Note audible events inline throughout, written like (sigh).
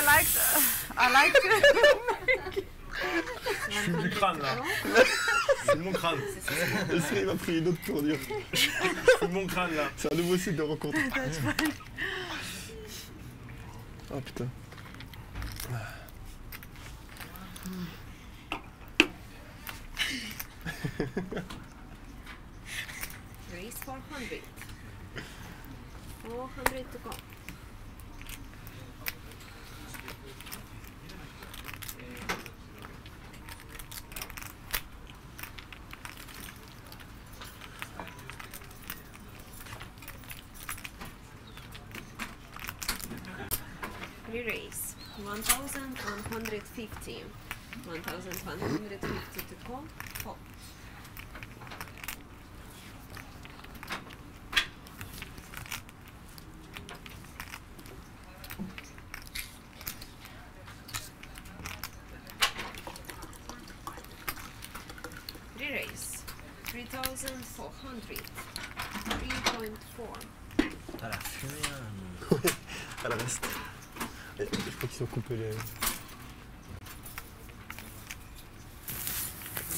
I like the, I like (laughs) to Fume du crâne là. (laughs) C'est mon crâne. Est-ce qu'il m'a pris une autre tournure Fume mon crâne là. C'est un nouveau site de rencontre. (laughs) Oh putain. Race 400. 400 to go. monthly raise 1150 1150 to call. home. Re-raise 3400 3.4 Alla fine Alla (laughs) bestia crois qu'ils ont coupé les.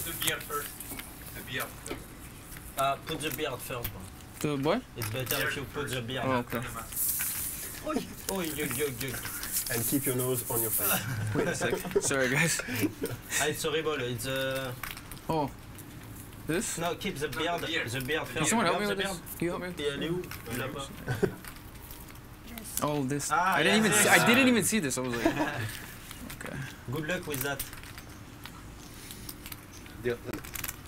The beer first. The beer. Ah, put the beard first. bro. The what? It's better if you put the beard. Oh, okay. Oi, oi, oi, oi, oi. And keep your nose on your face. (laughs) Wait a sec. Sorry, guys. Ah, it's horrible. It's uh... Oh. This? No, keep the beard. the beard. The beard Can first. someone help me with this? Can you help me? est où Il l'a pas. Oh, this. Ah, I didn't even. See, this. I didn't even see this. I was like, (laughs) okay. Good luck with that. Yeah.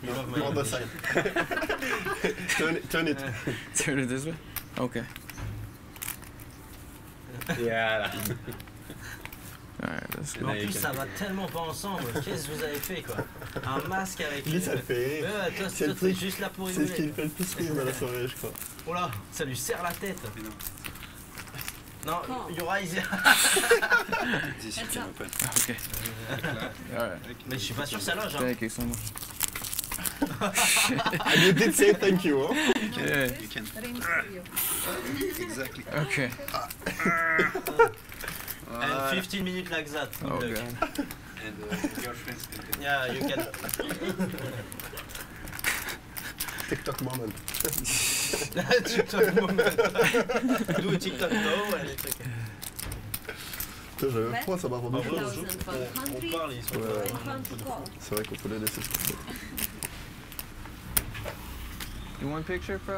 You love my side. (laughs) turn it. Turn it. (laughs) Turn it this way? Okay. Yeah. Alright, let's Mais go. en plus, ça va tellement pas ensemble. Qu'est-ce que vous avez fait quoi? Un masque avec. Lui, ça le fait Ouais, toi, C'est juste là pour C'est ce qui rigoler. lui fait le plus rire dans la soirée, je crois. Oh là, ça lui serre la tête. Non, Quand your eyes. This you can open. Okay. Alright. Mais je suis pas sûr que ça loge. Hein. Thank you so much. And you did say thank you, huh? You can. Exactly. Okay. (laughs) And 15 minutes like that. Oh. And uh, your friends can Yeah, you can. (laughs) TikTok moment. (laughs) TikTok moment. Do TikTok no, et les trucs. Putain, j'avais froid, ça m'a rendu chaud. 1100. On parle, ils sont Ouais. pas. 500 to call. C'est vrai qu'on peut les laisser se. You want a picture, bro?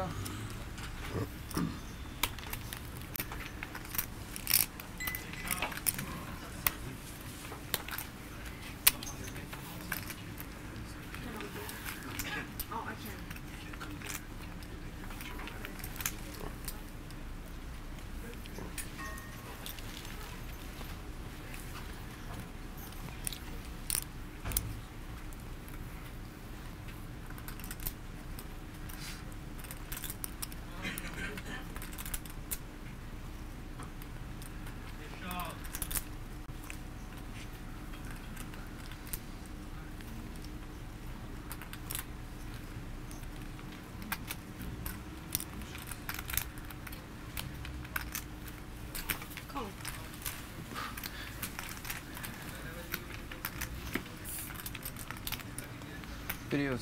период.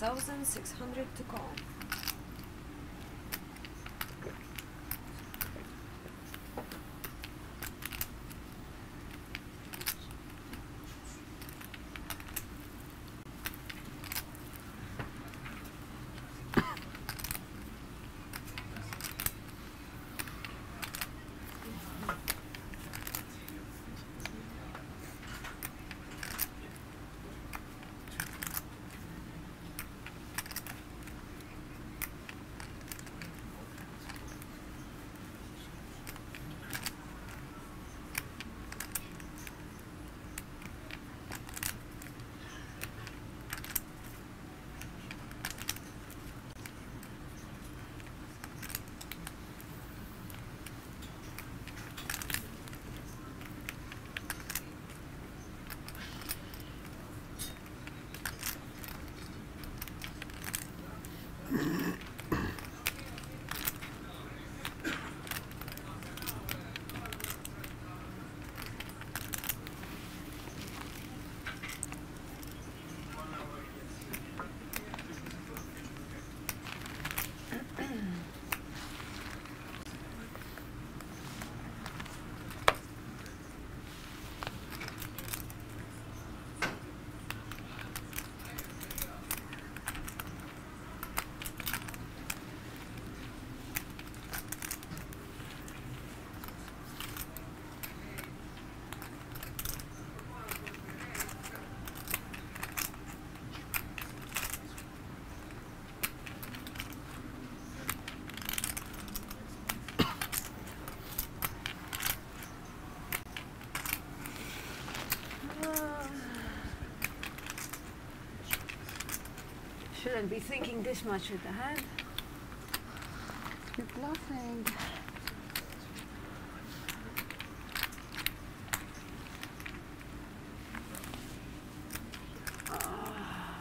1,600 to come. Shouldn't be thinking this much with the hand. You're bluffing. I ah.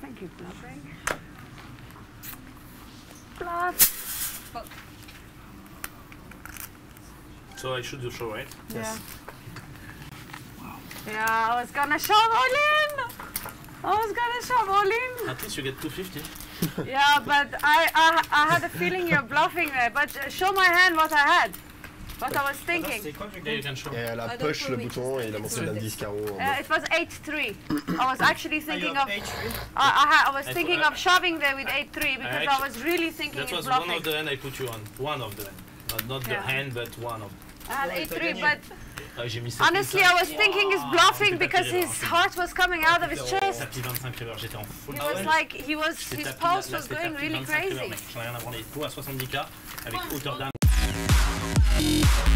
think you're bluffing. Bluff. So I should do show, right? Yes. Yeah. Yeah, I was gonna show all in. I was gonna shove all in. At least you get 250. (laughs) Yeah, but I, I I had a feeling you're bluffing there. But uh, show my hand what I had. What I was thinking. C'est quoi que Yeah, you can show. Et elle a Ah, push le bouton et il a montré ça. l'indice carreau. en Uh, mode- it was 8-3. I was (coughs) actually thinking of I, H3 I, I was thinking of shoving there with 8-3 because I, actu- was really thinking That it's was one of the hand I put you on. One of the hand. Not, not the hand, but one of. I Honestly, I was thinking he's bluffing because his heart was coming out of his chest. He was like, he was, his pulse was going really crazy. J'ai